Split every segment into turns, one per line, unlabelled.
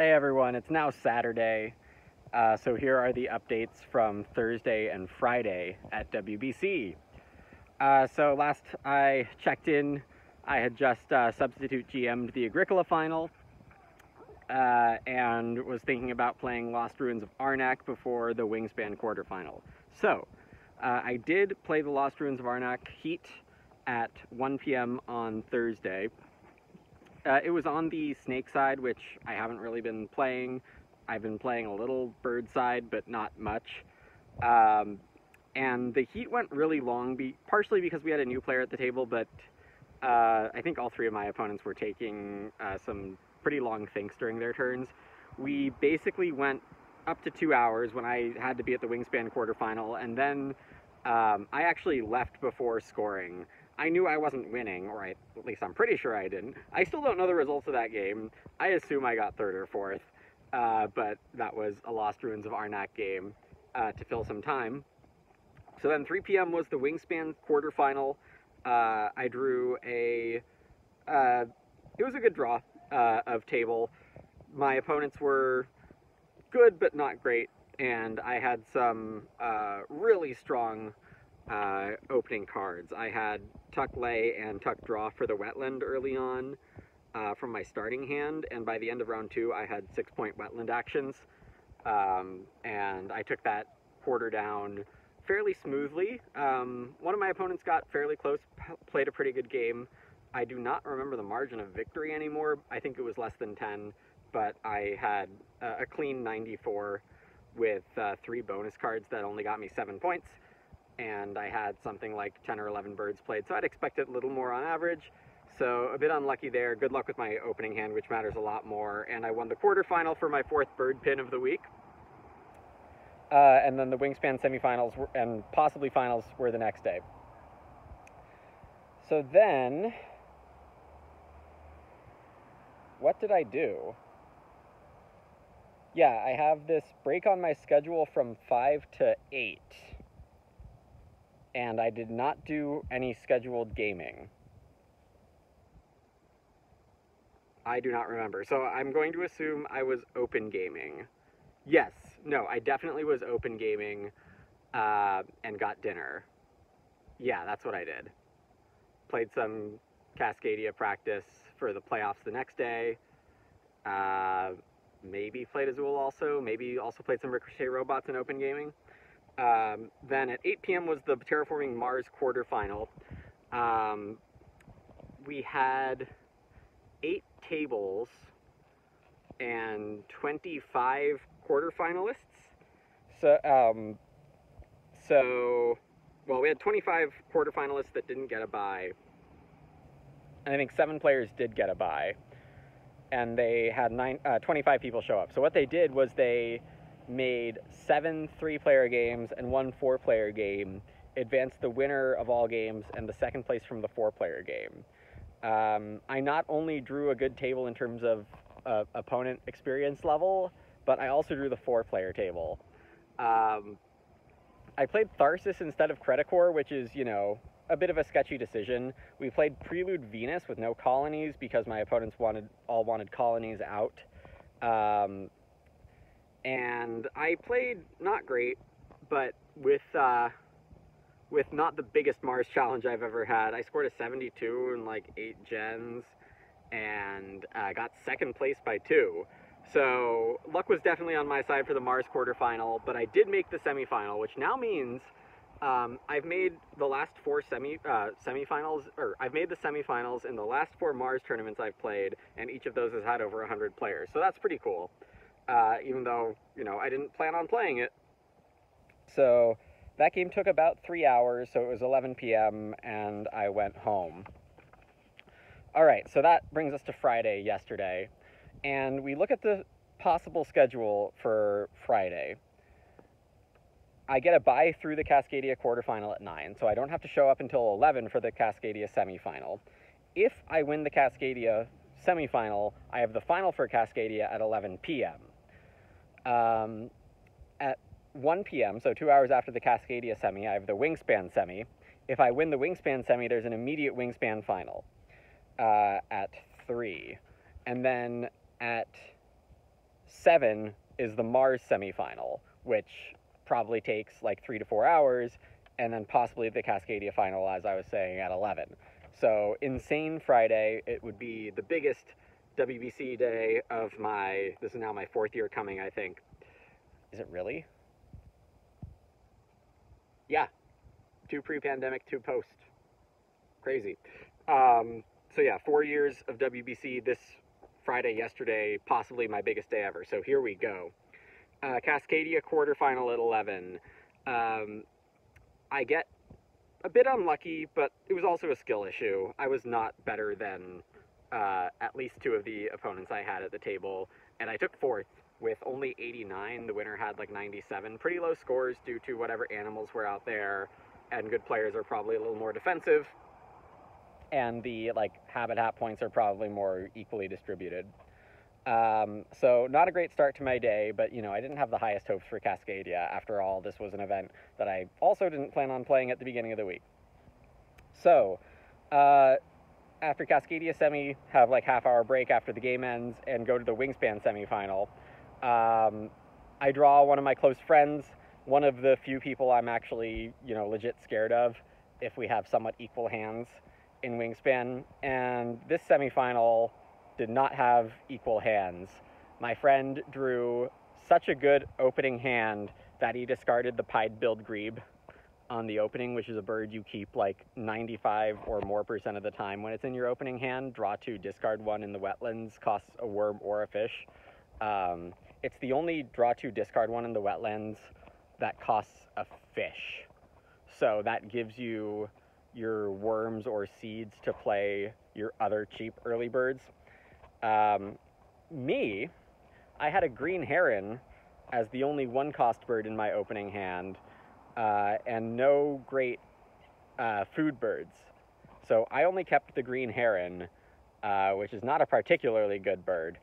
Hey everyone, it's now Saturday. Uh, so here are the updates from Thursday and Friday at WBC. Uh, so last I checked in, I had just uh, substitute GM'd the Agricola final uh, and was thinking about playing Lost Ruins of Arnak before the Wingspan quarterfinal. So uh, I did play the Lost Ruins of Arnak heat at 1 p.m. on Thursday. Uh, it was on the snake side, which I haven't really been playing. I've been playing a little bird side, but not much. Um, and the heat went really long, be- partially because we had a new player at the table, but uh, I think all three of my opponents were taking uh, some pretty long thinks during their turns. We basically went up to two hours when I had to be at the Wingspan quarterfinal, and then um, I actually left before scoring. I knew I wasn't winning, or I, at least I'm pretty sure I didn't. I still don't know the results of that game. I assume I got third or fourth, uh, but that was a Lost Ruins of Arnak game uh, to fill some time. So then 3 p.m. was the Wingspan quarterfinal. Uh, I drew a. Uh, it was a good draw uh, of table. My opponents were good but not great, and I had some uh, really strong uh, opening cards. I had Tuck Lay and Tuck Draw for the Wetland early on uh, from my starting hand, and by the end of round two, I had six point Wetland actions. Um, and I took that quarter down fairly smoothly. Um, one of my opponents got fairly close, played a pretty good game. I do not remember the margin of victory anymore. I think it was less than 10, but I had uh, a clean 94 with uh, three bonus cards that only got me seven points and I had something like 10 or 11 birds played, so I'd expected a little more on average. So a bit unlucky there. Good luck with my opening hand, which matters a lot more. And I won the quarterfinal for my fourth bird pin of the week. Uh, and then the wingspan semifinals were, and possibly finals were the next day. So then, what did I do? Yeah, I have this break on my schedule from 5 to 8 and I did not do any scheduled gaming. I do not remember. So I'm going to assume I was open gaming. Yes, no, I definitely was open gaming uh, and got dinner. Yeah, that's what I did. Played some Cascadia practice for the playoffs the next day. Uh, maybe played Azul also. Maybe also played some Ricochet robots in open gaming. Um, then at 8 p.m. was the Terraforming Mars quarterfinal. Um, we had eight tables and 25 quarterfinalists. So, um, so, well, we had 25 quarterfinalists that didn't get a bye. And I think seven players did get a bye. And they had nine, uh, 25 people show up. So what they did was they made seven three player games and one four player game, advanced the winner of all games and the second place from the four player game. Um, I not only drew a good table in terms of uh, opponent experience level, but I also drew the four player table. Um, I played Tharsis instead of CrediCor, which is, you know, a bit of a sketchy decision. We played Prelude Venus with no colonies because my opponents wanted all wanted colonies out. Um, and I played not great, but with uh, with not the biggest Mars challenge I've ever had. I scored a 72 in like eight gens, and uh, got second place by two. So luck was definitely on my side for the Mars quarterfinal, but I did make the semifinal, which now means um, I've made the last four semi uh, semifinals, or I've made the semifinals in the last four Mars tournaments I've played, and each of those has had over 100 players. So that's pretty cool uh, even though, you know, I didn't plan on playing it. So that game took about three hours, so it was 11 p.m., and I went home. All right, so that brings us to Friday yesterday, and we look at the possible schedule for Friday. I get a bye through the Cascadia quarterfinal at 9, so I don't have to show up until 11 for the Cascadia semifinal. If I win the Cascadia semifinal, I have the final for Cascadia at 11 p.m. Um, at 1 p.m., so two hours after the Cascadia semi, I have the Wingspan semi. If I win the Wingspan semi, there's an immediate Wingspan final uh, at 3. And then at seven is the Mars semifinal, which probably takes like three to four hours, and then possibly the Cascadia final, as I was saying, at 11. So, Insane Friday, it would be the biggest WBC day of my, this is now my fourth year coming, I think. Is it really? Yeah. Two pre pandemic, two post. Crazy. Um, so, yeah, four years of WBC this Friday, yesterday, possibly my biggest day ever. So, here we go. Uh, Cascadia quarterfinal at 11. Um, I get a bit unlucky, but it was also a skill issue. I was not better than uh, at least two of the opponents I had at the table, and I took fourth with only 89. The winner had like 97. Pretty low scores due to whatever animals were out there, and good players are probably a little more defensive. And the like habitat points are probably more equally distributed. Um, so not a great start to my day, but you know I didn't have the highest hopes for Cascadia. After all, this was an event that I also didn't plan on playing at the beginning of the week. So uh, after Cascadia semi, have like half hour break after the game ends, and go to the Wingspan semifinal. Um, I draw one of my close friends, one of the few people I'm actually you know legit scared of if we have somewhat equal hands in Wingspan, and this semifinal did not have equal hands. My friend drew such a good opening hand that he discarded the pied billed grebe on the opening, which is a bird you keep like 95 or more percent of the time when it's in your opening hand. Draw two, discard one in the wetlands, costs a worm or a fish. Um, it's the only draw two, discard one in the wetlands that costs a fish. So that gives you your worms or seeds to play your other cheap early birds. Um, me, I had a green heron as the only one cost bird in my opening hand, uh, and no great uh, food birds. So I only kept the green heron, uh, which is not a particularly good bird.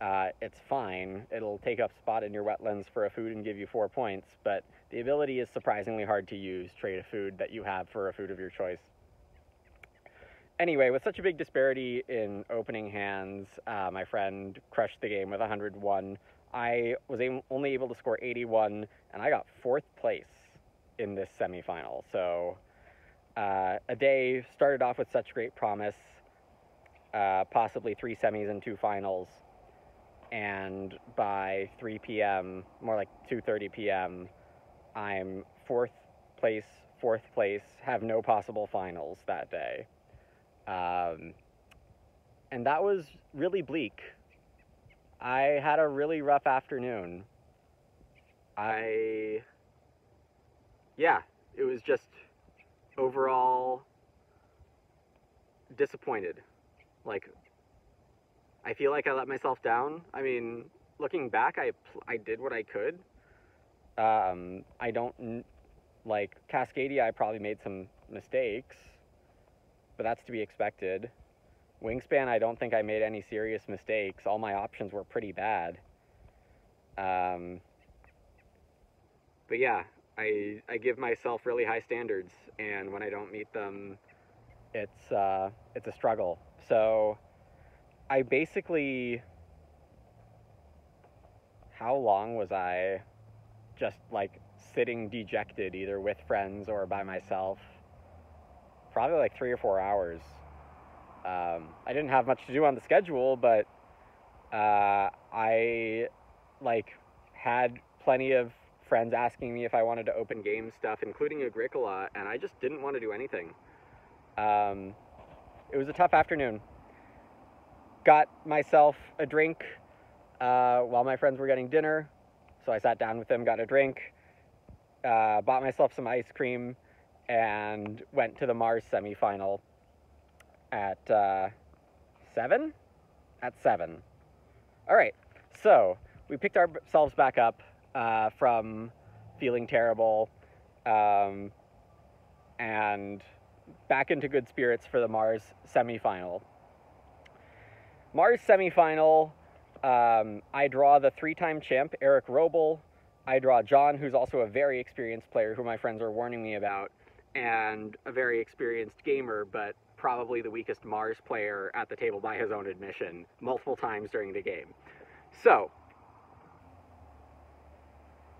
Uh, it's fine. It'll take up spot in your wetlands for a food and give you four points, but the ability is surprisingly hard to use. Trade a food that you have for a food of your choice anyway, with such a big disparity in opening hands, uh, my friend crushed the game with 101. I was only able to score 81, and I got fourth place in this semifinal. So uh, a day started off with such great promise, uh, possibly three semis and two finals. And by 3 p.m., more like 2:30 p.m., I'm fourth place, fourth place, have no possible finals that day. Um, and that was really bleak. I had a really rough afternoon. I, yeah, it was just overall disappointed. Like, I feel like I let myself down. I mean, looking back, I I did what I could. Um, I don't like Cascadia. I probably made some mistakes but that's to be expected. Wingspan, I don't think I made any serious mistakes. All my options were pretty bad. Um, but yeah, I I give myself really high standards, and when I don't meet them, it's uh, it's a struggle. So I basically, how long was I just like sitting dejected, either with friends or by myself? probably like three or four hours. Um, I didn't have much to do on the schedule, but uh, I like had plenty of friends asking me if I wanted to open game stuff, including Agricola, and I just didn't want to do anything. Um, it was a tough afternoon. Got myself a drink uh, while my friends were getting dinner, so I sat down with them, got a drink, uh, bought myself some ice cream and went to the Mars semifinal at uh, seven. At seven. All right, so we picked ourselves back up uh, from feeling terrible, um, and back into good spirits for the Mars semifinal. Mars semifinal. Um, I draw the three-time champ Eric Roble. I draw John, who's also a very experienced player, who my friends are warning me about and a very experienced gamer, but probably the weakest Mars player at the table by his own admission multiple times during the game. So,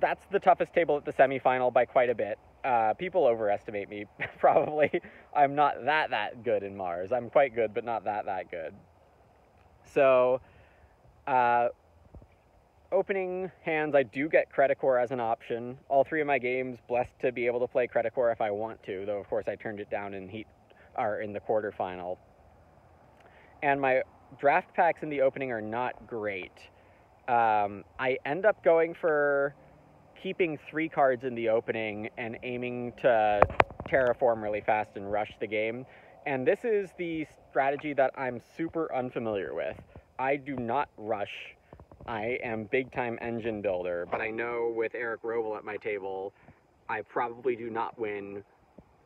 that's the toughest table at the semifinal by quite a bit. Uh, people overestimate me, probably. I'm not that that good in Mars. I'm quite good, but not that that good. So, uh, opening hands, I do get CrediCor as an option. All three of my games, blessed to be able to play CrediCor if I want to, though of course I turned it down in heat or in the quarterfinal. And my draft packs in the opening are not great. Um, I end up going for keeping three cards in the opening and aiming to terraform really fast and rush the game. And this is the strategy that I'm super unfamiliar with. I do not rush I am big time engine builder, but I know with Eric Roble at my table, I probably do not win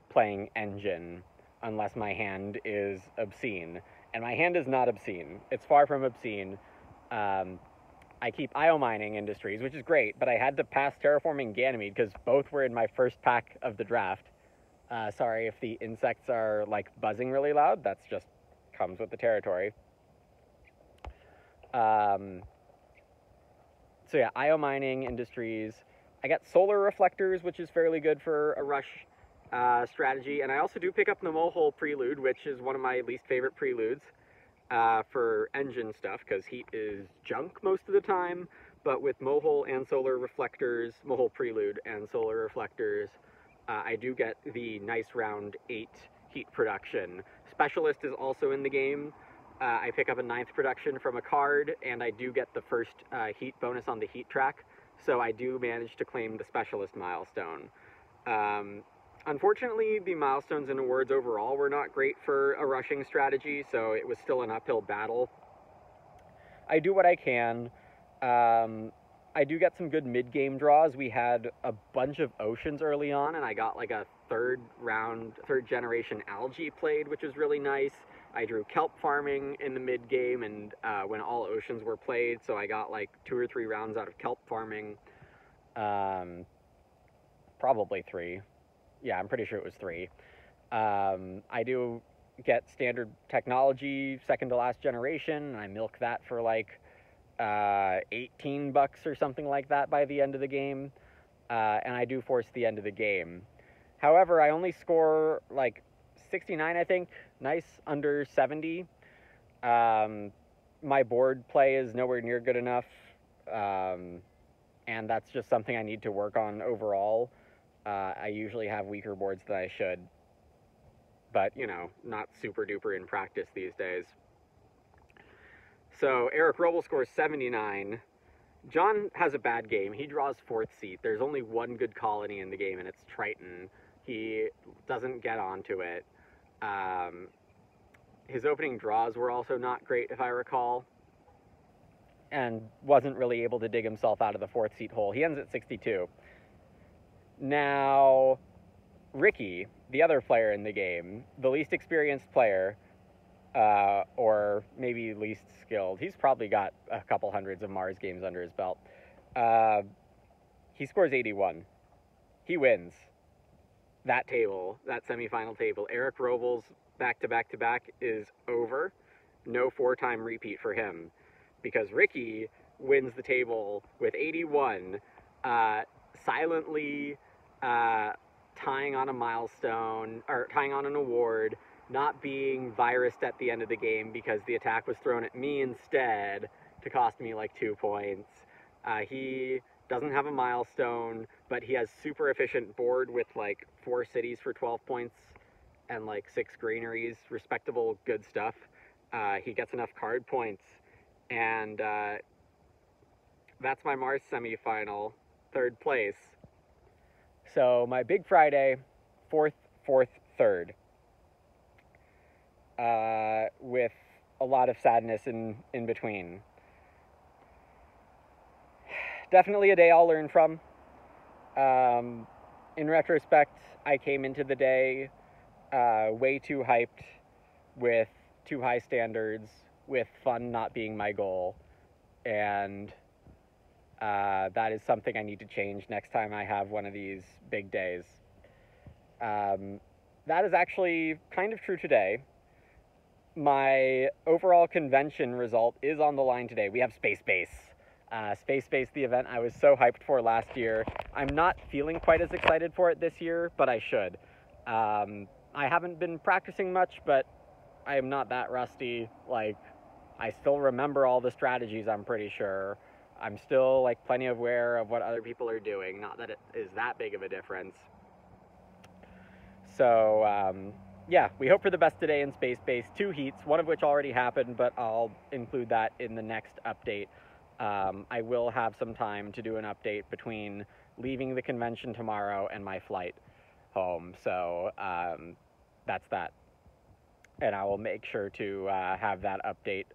playing engine unless my hand is obscene. And my hand is not obscene. It's far from obscene. Um, I keep IO mining industries, which is great, but I had to pass terraforming Ganymede because both were in my first pack of the draft. Uh, sorry if the insects are like buzzing really loud. That's just comes with the territory. Um, so yeah, IO mining industries. I got solar reflectors, which is fairly good for a rush uh, strategy, and I also do pick up the Mohole Prelude, which is one of my least favorite preludes uh, for engine stuff because heat is junk most of the time. But with Mohole and solar reflectors, Mohole Prelude and solar reflectors, uh, I do get the nice round eight heat production. Specialist is also in the game, uh, I pick up a ninth production from a card, and I do get the first uh, heat bonus on the heat track, so I do manage to claim the specialist milestone. Um, unfortunately, the milestones and awards overall were not great for a rushing strategy, so it was still an uphill battle. I do what I can. Um, I do get some good mid game draws. We had a bunch of oceans early on, and I got like a third round, third generation algae played, which was really nice. I drew kelp farming in the mid game and uh, when all oceans were played, so I got like two or three rounds out of kelp farming. Um, probably three. Yeah, I'm pretty sure it was three. Um, I do get standard technology, second to last generation, and I milk that for like uh, 18 bucks or something like that by the end of the game. Uh, and I do force the end of the game. However, I only score like 69, I think. Nice under 70. Um, my board play is nowhere near good enough. Um, and that's just something I need to work on overall. Uh, I usually have weaker boards than I should. But, you know, not super duper in practice these days. So Eric Roble scores 79. John has a bad game. He draws fourth seat. There's only one good colony in the game, and it's Triton. He doesn't get onto it. Um, his opening draws were also not great, if I recall, and wasn't really able to dig himself out of the fourth seat hole. He ends at 62. Now, Ricky, the other player in the game, the least experienced player, uh, or maybe least skilled, he's probably got a couple hundreds of Mars games under his belt. Uh, he scores 81. He wins that table, that semifinal table, Eric Roble's back to back to back is over. No four time repeat for him because Ricky wins the table with 81, uh, silently uh, tying on a milestone or tying on an award, not being virused at the end of the game because the attack was thrown at me instead to cost me like two points. Uh, he doesn't have a milestone, but he has super efficient board with like four cities for 12 points and like six greeneries, respectable, good stuff. Uh, he gets enough card points, and uh, that's my Mars semifinal, third place. So my Big Friday, fourth, fourth, third, uh, with a lot of sadness in in between definitely a day I'll learn from. Um, in retrospect, I came into the day uh, way too hyped with too high standards, with fun not being my goal. And uh, that is something I need to change next time I have one of these big days. Um, that is actually kind of true today. My overall convention result is on the line today. We have Space Base Uh, Space Base, the event I was so hyped for last year. I'm not feeling quite as excited for it this year, but I should. Um, I haven't been practicing much, but I am not that rusty. Like, I still remember all the strategies, I'm pretty sure. I'm still, like, plenty aware of what other people are doing. Not that it is that big of a difference. So, um, yeah, we hope for the best today in Space Base. Two heats, one of which already happened, but I'll include that in the next update. Um, I will have some time to do an update between leaving the convention tomorrow and my flight home. So um, that's that. And I will make sure to uh, have that update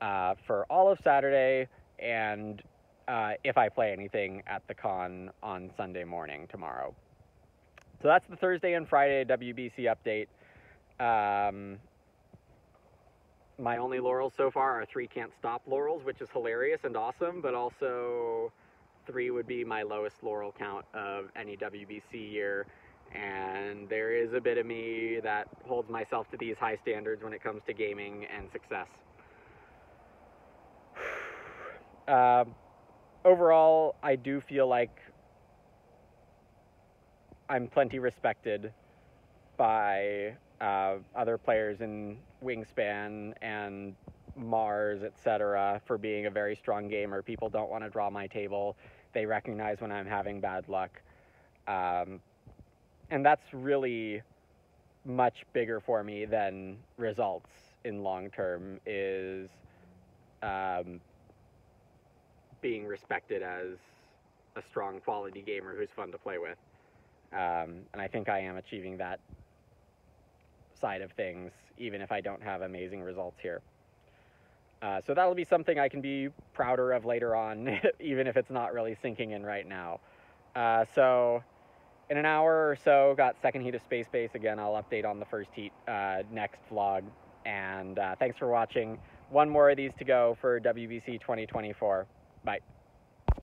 uh, for all of Saturday and uh, if I play anything at the con on Sunday morning tomorrow. So that's the Thursday and Friday WBC update. Um, my only laurels so far are three can't stop laurels, which is hilarious and awesome, but also three would be my lowest laurel count of any WBC year. And there is a bit of me that holds myself to these high standards when it comes to gaming and success. Uh, overall, I do feel like I'm plenty respected by uh, other players in Wingspan and Mars, etc., for being a very strong gamer. People don't want to draw my table. They recognize when I'm having bad luck. Um, and that's really much bigger for me than results in long term is um, being respected as a strong quality gamer who's fun to play with. Um, and I think I am achieving that side of things, even if I don't have amazing results here. Uh, so that'll be something I can be prouder of later on, even if it's not really sinking in right now. Uh, so in an hour or so, got second heat of Space Base. Again, I'll update on the first heat uh, next vlog. And uh, thanks for watching. One more of these to go for WBC 2024. Bye.